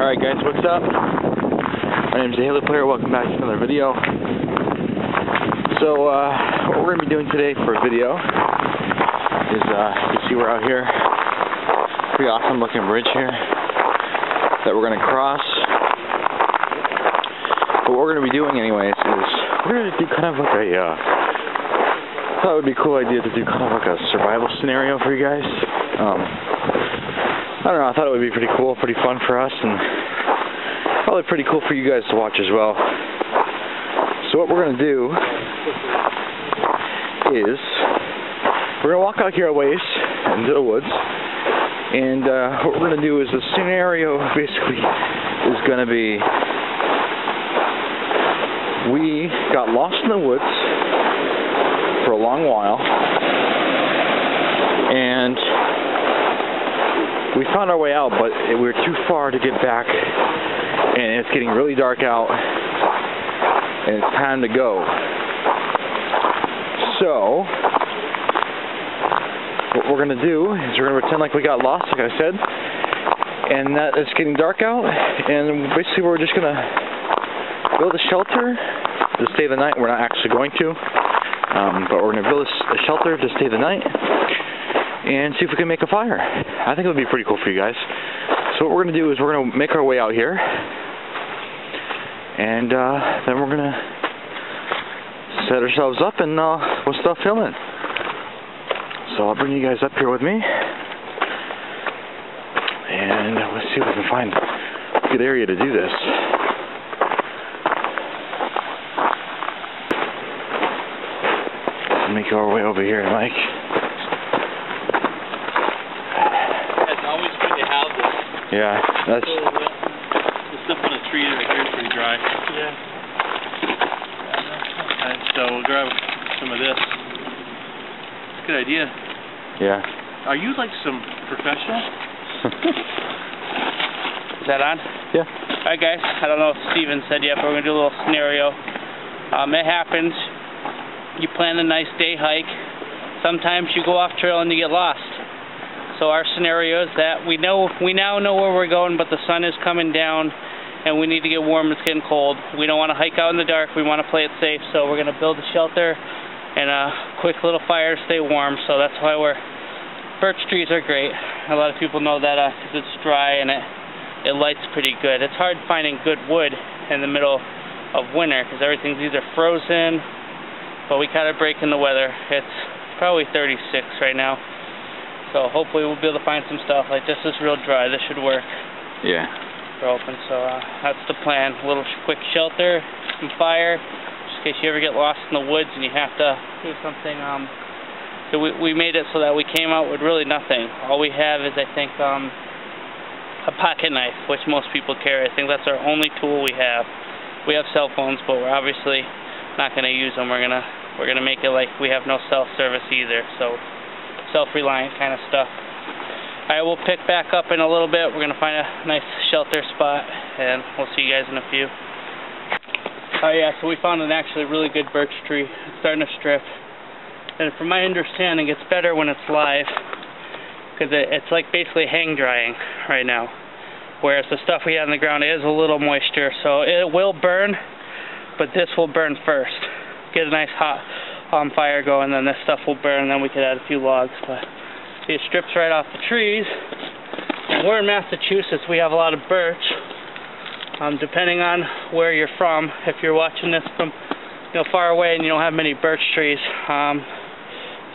Alright guys, what's up? My name is the Halo Player, welcome back to another video. So, uh, what we're going to be doing today for a video is, uh, you see we're out here, pretty awesome looking bridge here, that we're going to cross. But what we're going to be doing anyways is, we're going to do kind of like a, uh, I thought it would be a cool idea to do kind of like a survival scenario for you guys. Um, I don't know, I thought it would be pretty cool, pretty fun for us, and probably pretty cool for you guys to watch as well. So what we're going to do is, we're going to walk out here a ways into the woods, and uh, what we're going to do is the scenario basically is going to be, we got lost in the woods for a long while, and we found our way out, but we were too far to get back, and it's getting really dark out, and it's time to go. So, what we're going to do is we're going to pretend like we got lost, like I said, and that it's getting dark out, and basically we're just going to build a shelter to stay the night. We're not actually going to, um, but we're going to build a shelter to stay the night and see if we can make a fire. I think it would be pretty cool for you guys. So what we're going to do is we're going to make our way out here, and uh, then we're going to set ourselves up and uh, we'll start filming. So I'll bring you guys up here with me, and let's see if we can find a good area to do this. Make our way over here, Mike. Yeah, that's. So, uh, the stuff on the tree right here is pretty dry. Yeah. Okay, so we'll grab some of this. It's a good idea. Yeah. Are you like some professional? Is that on? Yeah. Alright guys, I don't know if Steven said yet, but we're going to do a little scenario. Um, it happens. You plan a nice day hike. Sometimes you go off trail and you get lost. So our scenario is that we know we now know where we're going, but the sun is coming down, and we need to get warm. It's getting cold. We don't want to hike out in the dark. We want to play it safe. So we're going to build a shelter and a quick little fire to stay warm. So that's why we're birch trees are great. A lot of people know that because uh, it's dry and it it lights pretty good. It's hard finding good wood in the middle of winter because everything's either frozen, but we kind of break in the weather. It's probably 36 right now. So hopefully we'll be able to find some stuff. Like this is real dry. This should work. Yeah. We're open. So uh, that's the plan. A little quick shelter, some fire, just in case you ever get lost in the woods and you have to do something. Um, so we we made it so that we came out with really nothing. All we have is I think um, a pocket knife, which most people carry. I think that's our only tool we have. We have cell phones, but we're obviously not going to use them. We're gonna we're gonna make it like we have no cell service either. So self-reliant kind of stuff. Alright, we'll pick back up in a little bit. We're going to find a nice shelter spot, and we'll see you guys in a few. Oh yeah, so we found an actually really good birch tree. It's starting to strip. And from my understanding, it's better when it's live, because it, it's like basically hang drying right now. Whereas the stuff we have on the ground is a little moisture, so it will burn, but this will burn first. Get a nice hot um, fire going, then this stuff will burn, and then we could add a few logs. But see, it strips right off the trees. And we're in Massachusetts. We have a lot of birch. Um, depending on where you're from, if you're watching this from you know far away and you don't have many birch trees, um,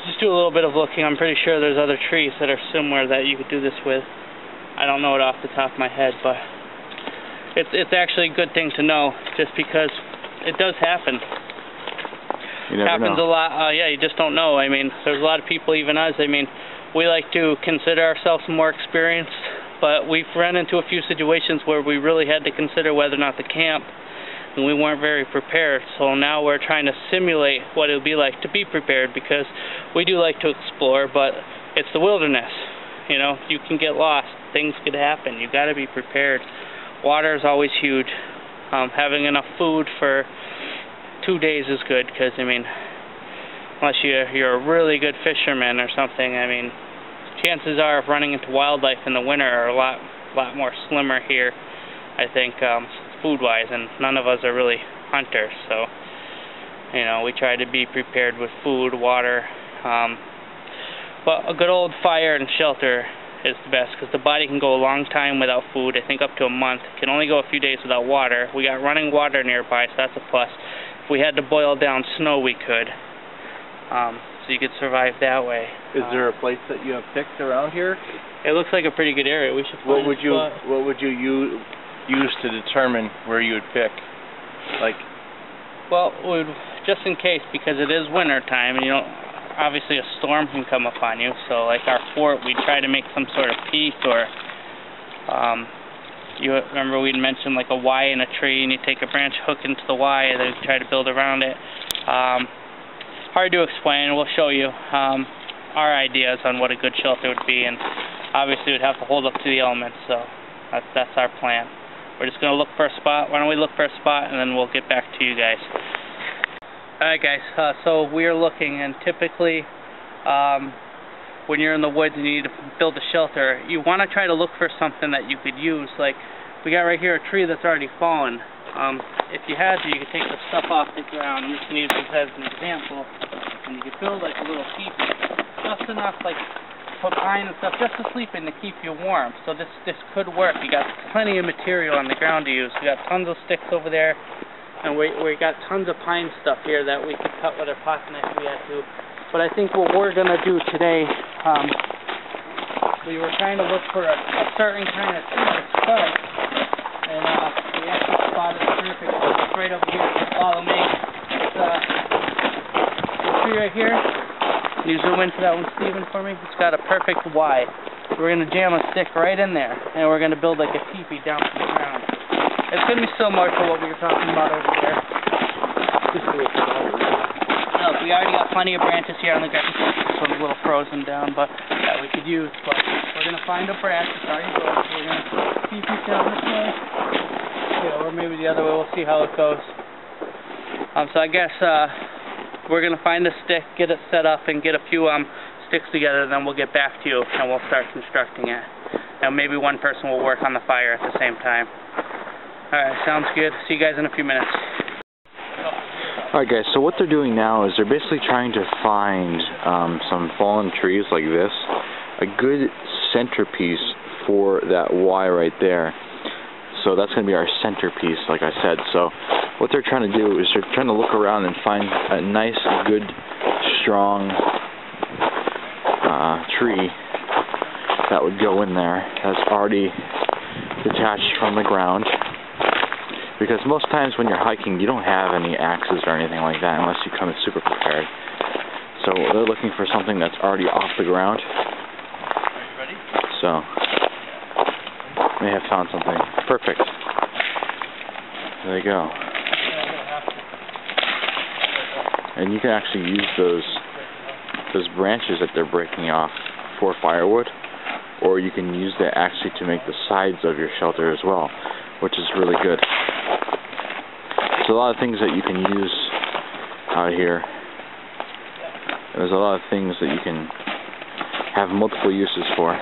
just do a little bit of looking. I'm pretty sure there's other trees that are similar that you could do this with. I don't know it off the top of my head, but it's it's actually a good thing to know, just because it does happen. Happens know. a lot. Uh, yeah, you just don't know. I mean, there's a lot of people, even us. I mean, we like to consider ourselves more experienced, but we've run into a few situations where we really had to consider whether or not to camp, and we weren't very prepared. So now we're trying to simulate what it would be like to be prepared because we do like to explore, but it's the wilderness. You know, you can get lost. Things could happen. You got to be prepared. Water is always huge. Um, having enough food for two days is good because I mean, unless you're you're a really good fisherman or something, I mean, chances are of running into wildlife in the winter are a lot lot more slimmer here I think, um, food-wise, and none of us are really hunters, so, you know, we try to be prepared with food, water, um, but a good old fire and shelter is the best, because the body can go a long time without food, I think up to a month, can only go a few days without water. We got running water nearby, so that's a plus. If we had to boil down snow, we could. Um, so you could survive that way. Is there a place that you have picked around here? It looks like a pretty good area. We should. What would you spot. What would you use use to determine where you would pick? Like, Well, we'd, just in case, because it is winter time, and you know, obviously a storm can come upon you. So, like our fort, we try to make some sort of peak, or um, you remember we'd mentioned like a Y in a tree, and you take a branch, hook into the Y, and then try to build around it. Um, hard to explain. We'll show you um, our ideas on what a good shelter would be, and obviously we'd have to hold up to the elements. So that's that's our plan. We're just gonna look for a spot. Why don't we look for a spot, and then we'll get back to you guys. Alright guys, uh, so we're looking and typically um, when you're in the woods and you need to build a shelter, you want to try to look for something that you could use. Like, we got right here a tree that's already fallen. Um, if you had to, you could take the stuff off the ground. You can use this as an example. And you could build like a little teepee. Just enough, like, put pine and stuff just to sleep in to keep you warm. So this, this could work. You got plenty of material on the ground to use. We got tons of sticks over there. And we we got tons of pine stuff here that we could cut with our pocket knife if we had to. But I think what we're gonna do today, um, we were trying to look for a, a certain kind of to start, and uh, we actually spotted it perfect. It's right over here. Follow me. It's uh, tree right here. Can you zoom into that one, Stephen, for me? It's got a perfect Y. We're gonna jam a stick right in there, and we're gonna build like a teepee down from the ground. It's gonna be similar to what we were talking about over there. No, we already got plenty of branches here on the ground. This one's a little frozen down, but that we could use. But we're gonna find a branch that's already broke. We're gonna keep it down this way, yeah, or maybe the other way. We'll see how it goes. Um, so I guess uh, we're gonna find a stick, get it set up, and get a few um sticks together. Then we'll get back to you and we'll start constructing it. And maybe one person will work on the fire at the same time. All right, sounds good. See you guys in a few minutes. Alright guys, so what they're doing now is they're basically trying to find um, some fallen trees like this, a good centerpiece for that Y right there. So that's going to be our centerpiece, like I said. So what they're trying to do is they're trying to look around and find a nice, good, strong uh, tree that would go in there that's already detached from the ground because most times when you're hiking you don't have any axes or anything like that unless you come super prepared. So they're looking for something that's already off the ground. Are you ready? So they have found something. Perfect. There you go. And you can actually use those those branches that they're breaking off for firewood or you can use that actually to make the sides of your shelter as well, which is really good. There's a lot of things that you can use out here. There's a lot of things that you can have multiple uses for.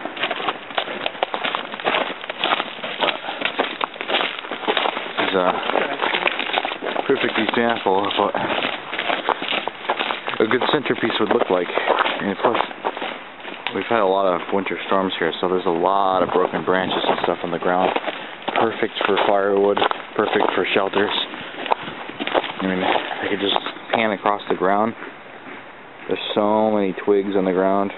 This is a perfect example of what a good centerpiece would look like. And plus, we've had a lot of winter storms here, so there's a lot of broken branches and stuff on the ground. Perfect for firewood, perfect for shelters. I mean, I could just pan across the ground. There's so many twigs on the ground.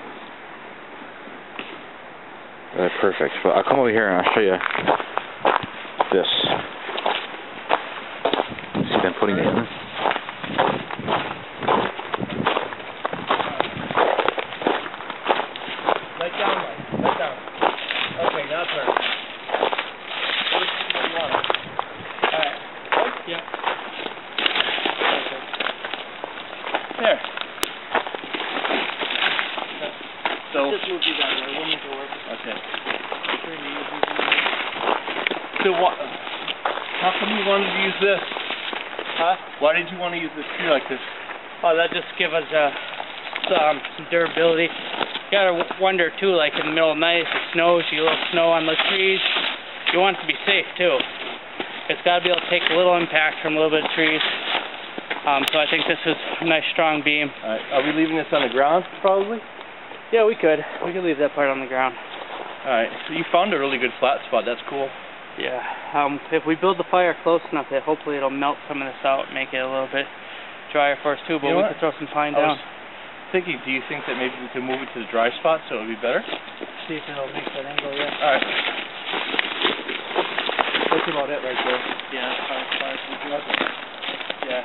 They're perfect. But I'll come over here and I'll show you this. See them putting it in? Let down, Mike. Let down. Okay, now turn. First thing you want. Alright. Yep. There. So, Just move you that way. We'll make it work. okay. So what? How come you wanted to use this? Huh? Why did you want to use this tree like this? Oh, that just give us uh, some, some durability. You gotta wonder too, like in the middle of the night, if it snows, you little snow on the trees. you want it to be safe too. It's got to be able to take a little impact from a little bit of trees. Um, so I think this is a nice strong beam. Alright, are we leaving this on the ground, probably? Yeah, we could. We could leave that part on the ground. Alright, so you found a really good flat spot, that's cool. Yeah. Um, if we build the fire close enough, that hopefully it'll melt some of this out, and make it a little bit drier for us too. But You know we what? could throw some pine I down. was thinking, do you think that maybe we could move it to the dry spot so it would be better? See if it'll make that angle. Yeah. Alright. That's about it right there. Yeah. As far as, far as we do. Yeah.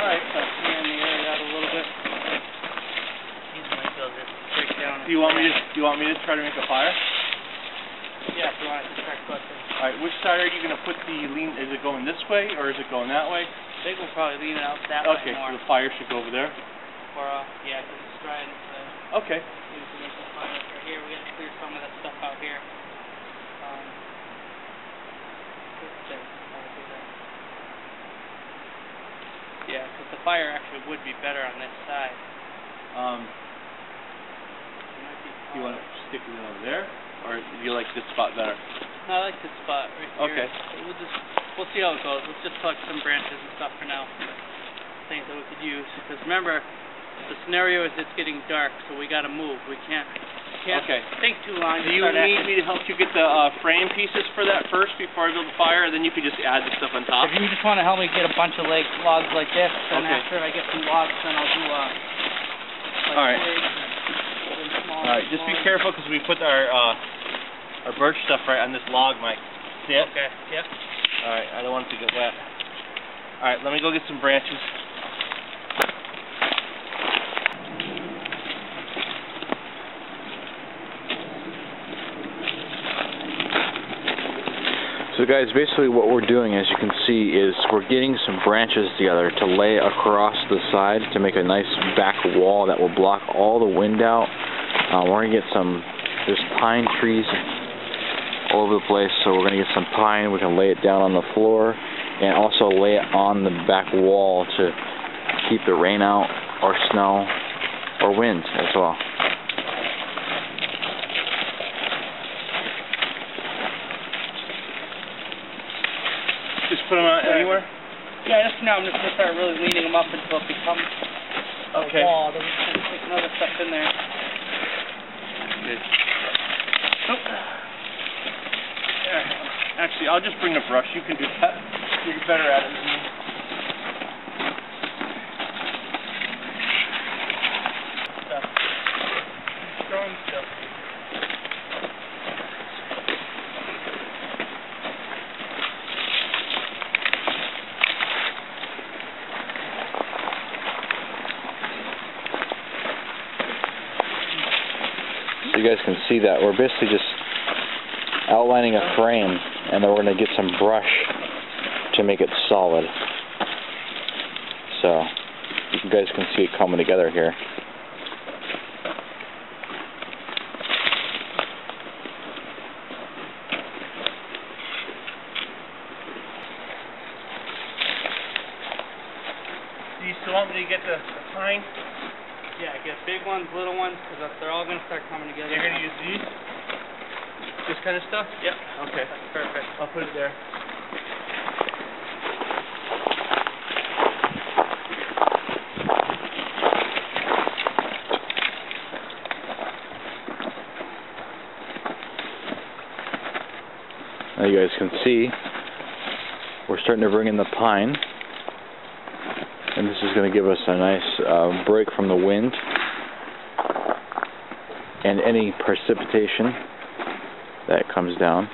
Alright. So smearing the area out a little bit. These might be able to break down. Do you want me to, do you want me to try to make a fire? Yeah. If you want to check button. Alright, which side are you gonna put the lean, is it going this way or is it going that way? I think we'll probably lean it out that Okay, way more. so the fire should go over there. Or uh, yeah, because it's dry and uh, Okay. we can make some fire right here. We gotta clear some of that stuff out here. Um, let's see how to do that. Yeah, because the fire actually would be better on this side. Um, It might be do you wanna stick it over there? Or do you like this spot better? No, I like this spot right here. Okay. We'll just we'll see how it goes. Let's just collect some branches and stuff for now. Things that we could use. Because remember, the scenario is it's getting dark, so we gotta move. We can't can't Okay. think too long. Do you need acting- me to help you get the uh, frame pieces for that first before I build the fire, and then you can just add the stuff on top? If you just want to help me get a bunch of like logs like this, then Okay. after I get some logs, then I'll do uh. Like All right. twigs and then small, All right, just be careful because we put our uh, our birch stuff right on this log, Mike. See it? Okay. Yep. All right, I don't want it to get wet. All right, let me go get some branches. So guys, basically what we're doing, as you can see, is we're getting some branches together to lay across the side to make a nice back wall that will block all the wind out. Uh, we're gonna get some, there's pine trees all over the place, so we're gonna get some pine. We can lay it down on the floor and also lay it on the back wall to keep the rain out or snow or wind as well. Just put them out anywhere. Yeah, just now I'm just gonna start really leaning them up until it becomes a Okay. wall. Then we can stick another stuff in there. Nope. Oh. Yeah. Actually, I'll just bring a brush. You can do that. You're better at it than me. Strong stuff. So you guys can see that we're basically just outlining a frame and then we're going to get some brush to make it solid. So you guys can see it coming together here. Do you still want me to get the, pine? Yeah, get big ones, little ones, because they're all gonna start coming together. You're gonna use these? This kind of stuff? Yep. Okay. That's perfect. I'll put it there. Now you guys can see we're starting to bring in the pine and this is going to give us a nice uh, break from the wind and any precipitation that comes down.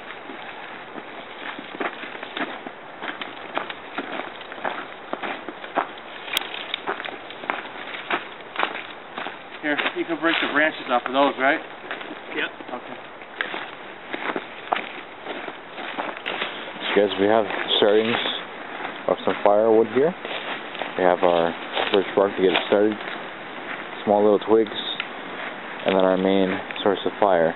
Here, you can break the branches off of those, right? Yep. Okay. So guys, we have startings of some firewood here. We have our first spark to get it started, small little twigs, and then our main source of fire.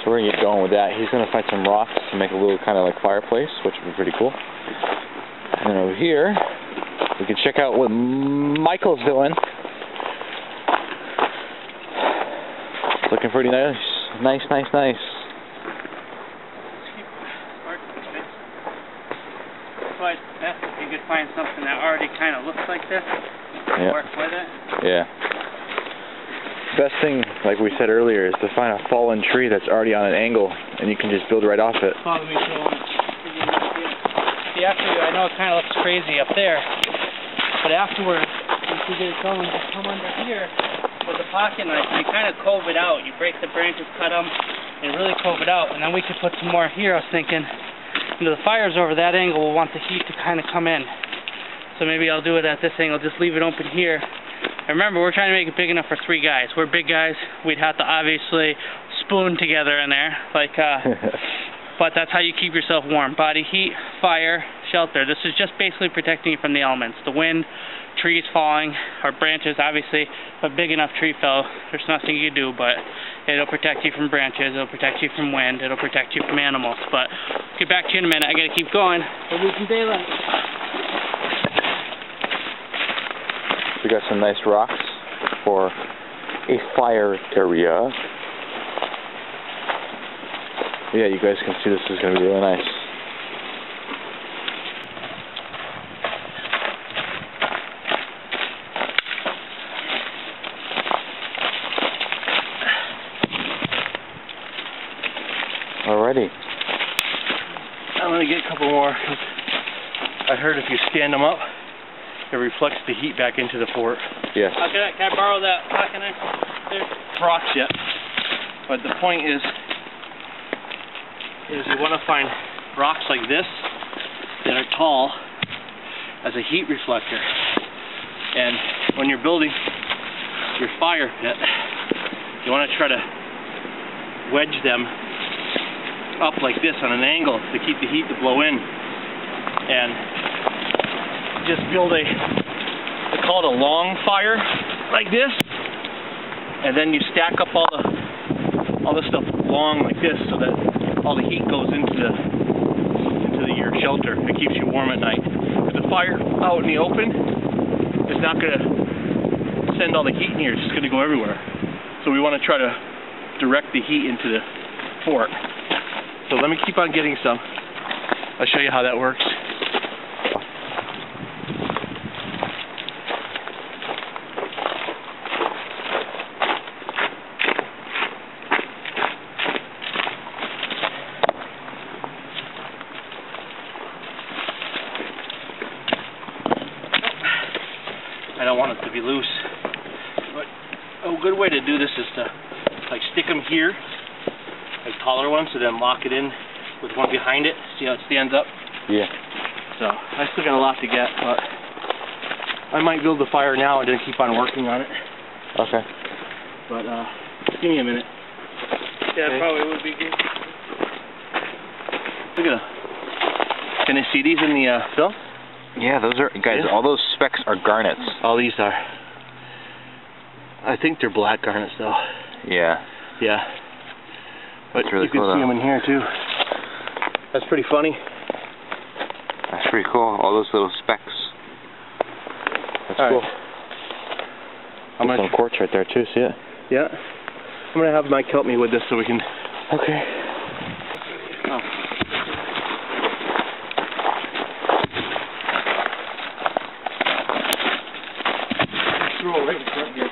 So we're gonna get going with that. He's gonna find some rocks to make a little kind of like fireplace, which would be pretty cool. And then over here, we can check out what Michael's doing. Looking pretty nice, nice, nice, nice. probably best if you could find something that already kind of looks like this. Yeah. Work with it. Yeah. Best thing, like we said earlier, is to find a fallen tree that's already on an angle, and you can just build right off it. See, after I know it kind of looks crazy up there, but afterwards, once you get it going, just come under here with the pocket knife and you kind of cove it out. You break the branches, cut them, and really cove it out. And then we could put some more here. I was thinking, you know, the fire's over that angle. We'll want the heat to kind of come in. So maybe I'll do it at this angle. Just leave it open here. And remember, we're trying to make it big enough for three guys. We're big guys. We'd have to obviously spoon together in there, like. uh But that's how you keep yourself warm. Body heat, fire, shelter. This is just basically protecting you from the elements. The wind, trees falling, or branches, obviously. If a big enough tree fell, there's nothing you can do, but it'll protect you from branches, it'll protect you from wind, it'll protect you from animals. But get back to you in a minute. I gotta keep going. We're losing daylight. We got some nice rocks for a fire area. Yeah, you guys can see this is going to be really nice. Alrighty. I'm gonna get a couple more. I heard if you stand them up, it reflects the heat back into the fort. Yes. Uh, can, I, can I borrow that pocket knife? There. Rocks yet. But the point is, is you want to find rocks like this that are tall as a heat reflector. And when you're building your fire pit, you want to try to wedge them up like this on an angle to keep the heat to blow in. And just build a, they call it a long fire, like this. And then you stack up all the all the stuff long like this so that all the heat goes into the into the, your shelter. It keeps you warm at night. If the fire out in the open it's not going to send all the heat in here, it's just going to go everywhere. So we want to try to direct the heat into the fort. So let me keep on getting some. I'll show you how that works. I don't want it to be loose. But a good way to do this is to like stick them here, like taller ones, and then lock it in with one behind it. See how it stands up? Yeah. So I still got a lot to get, but I might build the fire now and then keep on working on it. Okay. But uh, give me a minute. Yeah, Okay. probably would be good. Look at them. Can I see these in the uh, film? Yeah, those are guys. Yeah. All those specks are garnets. All these are. I think they're black garnets though. Yeah. Yeah. But That's really you can cool, see though. them in here too. That's pretty funny. That's pretty cool. All those little specks. That's All right. cool. I'm There's gonna, some quartz right there too. See it? yeah. I'm gonna have Mike help me with this so we can. Okay. Oh. Throw it right in front here.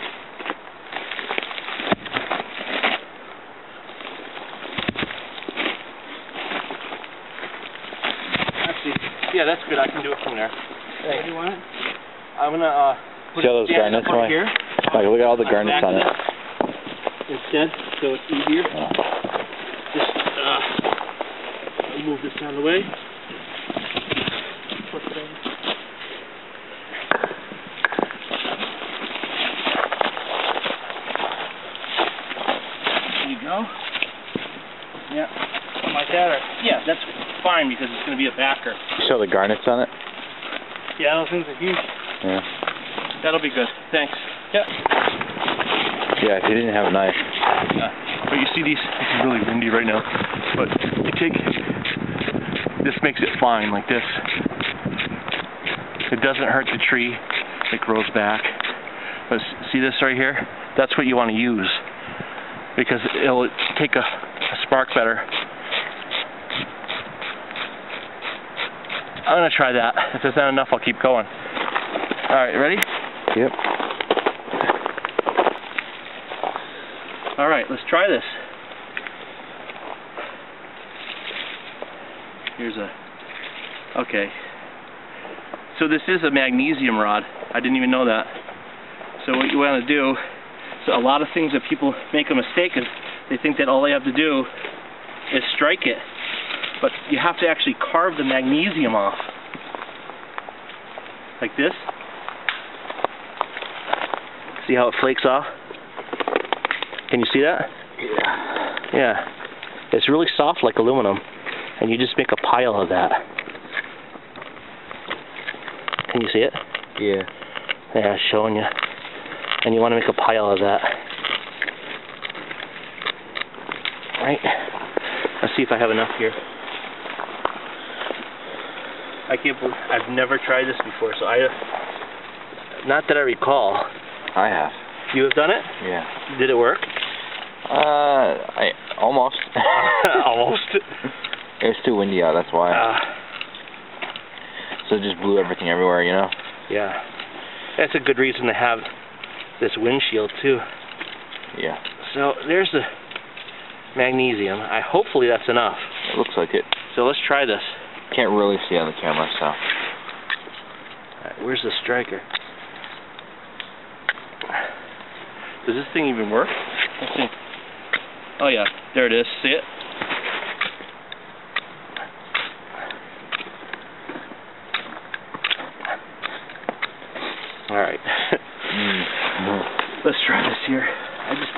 Actually, yeah, that's good. I can do it from there. Where do you want it? I'm gonna uh. put See all those garnets, up Mike? here Like, look at all the garnets on it. instead, so it's easier. Just uh, move this out of the way. Put it in. There you go. Yeah. Something like that, or Yeah, that's fine because it's going to be a backer. You saw the garnets on it? yeah, those things are huge. Yeah. That'll be good. Thanks. Yeah. Yeah. If you didn't have a knife. Uh, but you see these, this is really windy right now, but you take, this makes it fine like this. It doesn't hurt the tree, it grows back. But see this right here? That's what you want to use because it'll take a, a spark better. I'm gonna try that. If there's not enough, I'll keep going. All right, ready? Yep. All right, let's try this. Here's a. Okay. So this is a magnesium rod. I didn't even know that. So what you want to do, so a lot of things that people make a mistake is they think that all they have to do is strike it. But you have to actually carve the magnesium off. Like this. See how it flakes off? Can you see that? Yeah. Yeah. It's really soft like aluminum, and you just make a pile of that. Can you see it? Yeah. Yeah, showing you. And you want to make a pile of that. Right? Let's see if I have enough here. I can't believe I've never tried this before, so I not that I recall. I have. You have done it? Yeah. Did it work? Uh, I almost. Almost. It was too windy out. That's why. Uh, so it just blew everything everywhere. You know. Yeah. That's a good reason to have this windshield too. Yeah. So there's the magnesium. I hopefully that's enough. It looks like it. So let's try this. Can't really see on the camera, so. Alright, where's the striker? Does this thing even work? Let's see. Oh yeah, there it is. See it? Alright. Let's try this here. I just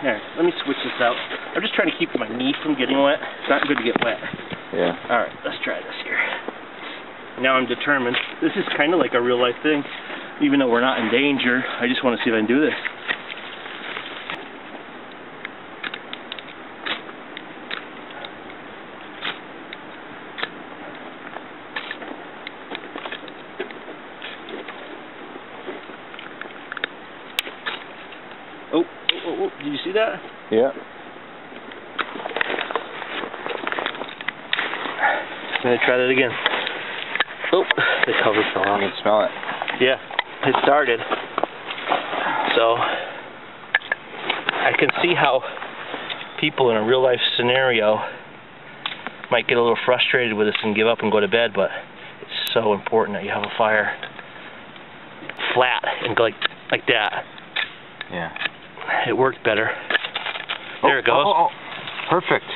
here, let me switch this out. I'm just trying to keep my knee from getting wet. It's not good to get wet. Yeah. Alright, let's try this here. Now I'm determined. This is kind of like a real life thing. Even though we're not in danger, I just want to see if I can do this. Oh, oh, oh, oh, did you see that? Yeah. I'm gonna try that again. Oh, the cover fell I off. can smell it. Yeah, it started. So I can see how people in a real life scenario might get a little frustrated with this and give up and go to bed, but it's so important that you have a fire flat and go like like that. Yeah. It worked better. There it goes. Oh, oh, oh. Perfect.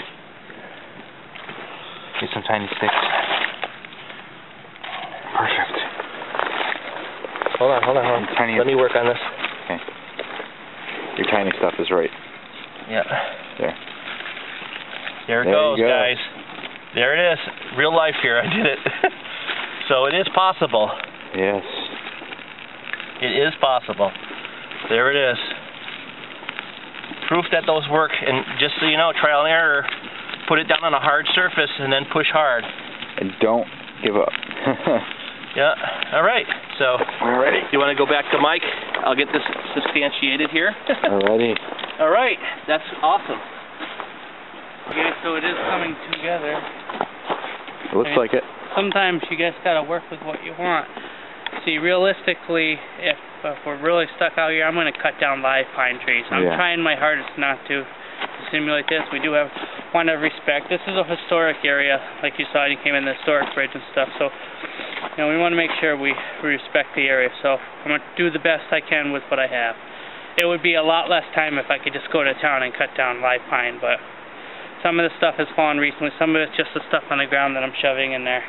Get some tiny sticks. Perfect. Hold on, hold on, hold on. Tiny- Let me work on this. Okay. Your tiny stuff is right Yeah. there. There it There goes, go. guys. There it is. Real life here. I did it. so it is possible. Yes. It is possible. There it is. Proof that those work. And just so you know, trial and error. Put it down on a hard surface and then push hard. And don't give up. Yeah. All right. So, Alrighty. you want to go back to Mike? I'll get this substantiated here. Alrighty. All right. That's awesome. Okay, so it is coming together. It looks Okay. like it. Sometimes you guys gotta work with what you want. See, realistically, if, if we're really stuck out here, I'm gonna cut down live pine trees. I'm Yeah. trying my hardest not to simulate this. We do have want to respect. This is a historic area, like you saw. You came in the historic bridge and stuff. So, you know, we want to make sure we respect the area. So, I'm gonna do the best I can with what I have. It would be a lot less time if I could just go to town and cut down live pine, but some of the stuff has fallen recently. Some of it's just the stuff on the ground that I'm shoving in there.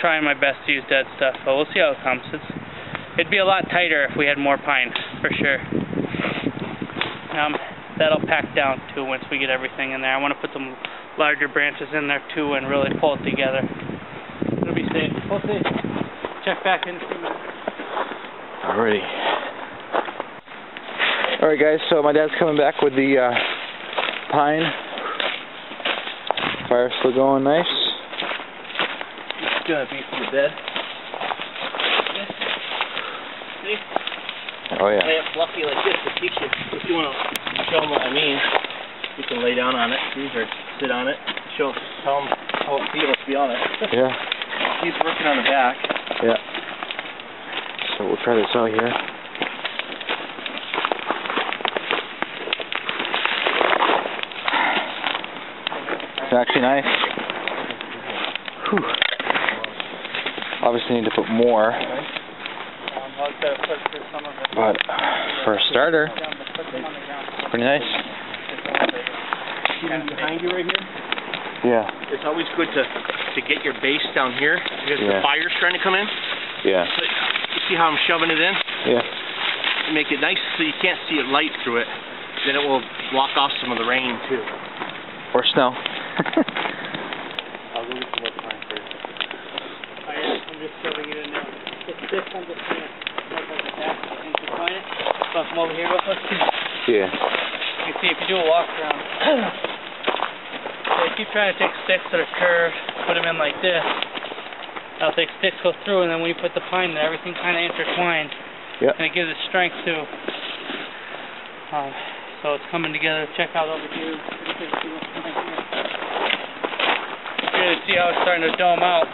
Trying my best to use dead stuff, but we'll see how it comes. It's, it'd be a lot tighter if we had more pine, for sure. Um, that'll pack down too once we get everything in there. I want to put some larger branches in there too and really pull it together. It'll be safe. We'll see. Check back in a few minutes. Alrighty. Alright guys, so my dad's coming back with the uh, pine. Fire's still going nice. It's gonna be for the bed. See? Oh yeah. Lay it fluffy like this to teach you. If you want to show them what I mean, you can lay down on it, or sit on it. Show, tell them how it feels to be on it. Yeah. he's working on the back. Yeah. So we'll try this out here. It's actually nice. Whew. Obviously need to put more, but for a starter, Down to put them on the ground. pretty nice. See behind you right here? Yeah. It's always good to, to get your base down here because Yeah. the fire's trying to come in. Yeah. So, you see how I'm shoving it in? Yeah. Make it nice so you can't see it light through it. Then it will block off some of the rain too. Or snow. I'll go get some more pine first. I am, I'm just shoving it in there. It's this, I'm just gonna, like like that, I think you find So come over here real quick. yeah. You can see if you do a walk around. so keep trying to take sticks that are curved, put them in like this. That'll take sticks go through, and then when you put the pine there, everything kind of intertwines. Yep. And it gives it strength too. Um, so it's coming together. Check out over here. You can see here. You can see how it's starting to dome out,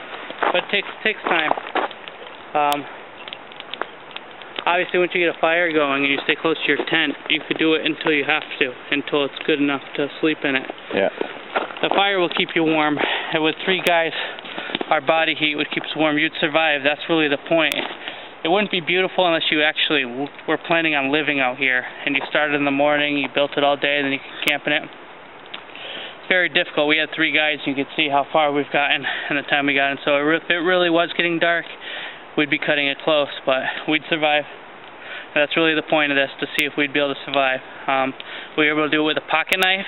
but it takes takes time. Um, obviously, once you get a fire going and you stay close to your tent, you could do it until you have to, until it's good enough to sleep in it. Yeah. The fire will keep you warm. And with three guys, our body heat would keep us warm. You'd survive. That's really the point. It wouldn't be beautiful unless you actually were planning on living out here. And you started in the morning, you built it all day, then you could camp in it. It's very difficult. We had three guys, and you could see how far we've gotten in the time we got in. So it re- it really was getting dark, we'd be cutting it close, but we'd survive. That's really the point of this, to see if we'd be able to survive. Um, we were able to do it with a pocket knife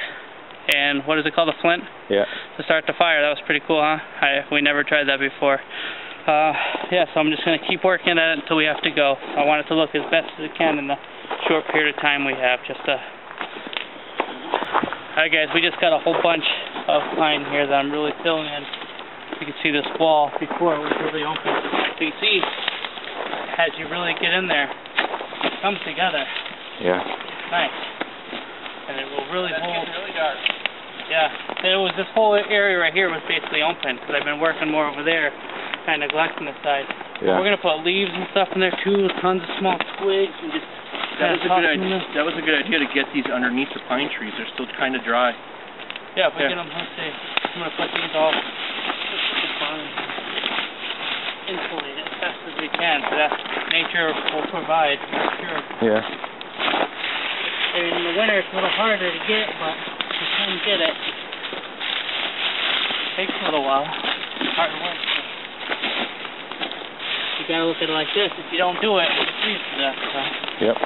and what is it called, a flint? Yeah. to start the fire. That was pretty cool, huh? I, we never tried that before. Uh, yeah, so I'm just going to keep working at it until we have to go. I want it to look as best as it can in the short period of time we have. Just to... Alright guys, we just got a whole bunch of pine here that I'm really filling in. You can see this wall before it was really open. So you see, as you really get in there, it comes together. Yeah. Nice. And it will really That's hold. really dark. Yeah. It was this whole area right here was basically open because I've been working more over there, kind of neglecting the side. Yeah. We're gonna put leaves and stuff in there too, tons of small twigs and just. That was a good idea. That was a good idea to get these underneath the pine trees. They're still kind of dry. Yeah, if we Yeah. get them, let's see. I'm gonna put these all. Insulate it as best as we can, so that nature will provide. For sure. Yeah. In the winter, it's a little harder to get, but you can get it. Takes a little while. Hard work. You gotta look at it like this. If you don't do it, it freezes to death. So. Yep.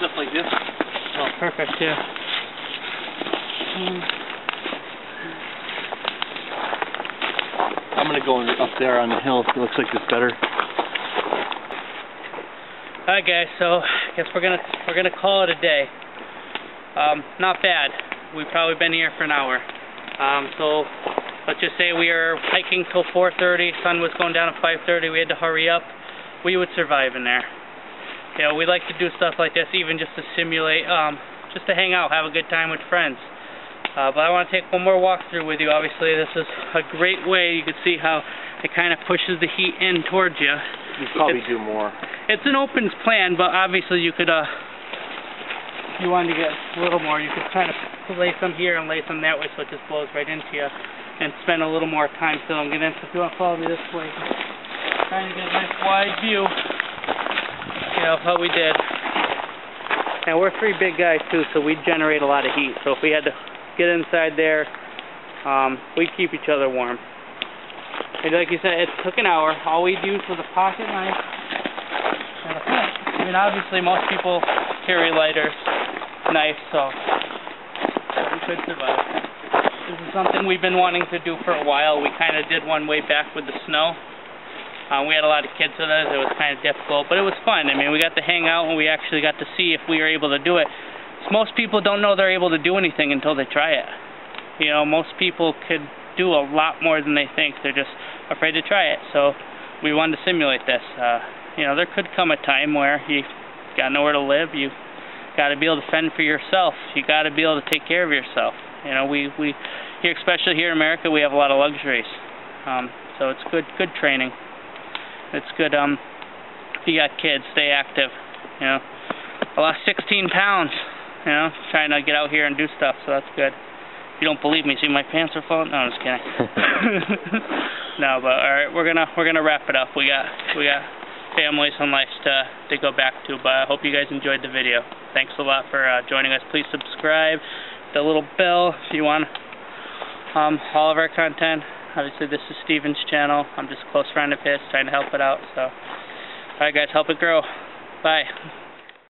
Stuff like this. Oh, perfect. Yeah. Mm. I'm gonna go up there on the hill. It looks like it's better. Alright guys, so I guess we're gonna we're gonna call it a day. Um, not bad. We've probably been here for an hour. Um, so let's just say we are hiking till 4:30. Sun was going down at 5:30. We had to hurry up. We would survive in there. You know, we like to do stuff like this, even just to simulate, um, just to hang out, have a good time with friends. Uh, but I want to take one more walkthrough with you. Obviously, this is a great way. You can see how it kind of pushes the heat in towards you. You probably It's- do more. It's an open plan, but obviously you could, uh, if you wanted to get a little more, you could kind of lay some here and lay some that way so it just blows right into you and spend a little more time filling it in. So if you want to follow me this way, trying to get a nice wide view, you know, of what we did. And we're three big guys too, so we generate a lot of heat. So if we had to get inside there, um, we'd keep each other warm. And like you said, it took an hour. All we used was a pocket knife and a flint. I mean, obviously, most people carry lighters, knives, so we could survive. This is something we've been wanting to do for a while. We kind of did one way back with the snow. Uh, we had a lot of kids with us. It was kind of difficult, but it was fun. I mean, we got to hang out and we actually got to see if we were able to do it. Most people don't know they're able to do anything until they try it. You know, most people could do a lot more than they think. They're just afraid to try it. So we wanted to simulate this. Uh, you know, there could come a time where you got nowhere to live. You got to be able to fend for yourself. You got to be able to take care of yourself. You know, we we here, especially here in America, we have a lot of luxuries. Um, so it's good good training. It's good. Um, if you got kids, stay active. You know, I lost 16 pounds. You know, trying to get out here and do stuff. So that's good. If you don't believe me, see my pants are falling. No, I'm just kidding. no, but all right, we're gonna we're gonna wrap it up. We got we got families and lives to to go back to. But I hope you guys enjoyed the video. Thanks a lot for uh, joining us. Please subscribe, the little bell if you want um, all of our content. Obviously, this is Steven's channel. I'm just a close friend of his, trying to help it out. So, all right, guys, help it grow. Bye.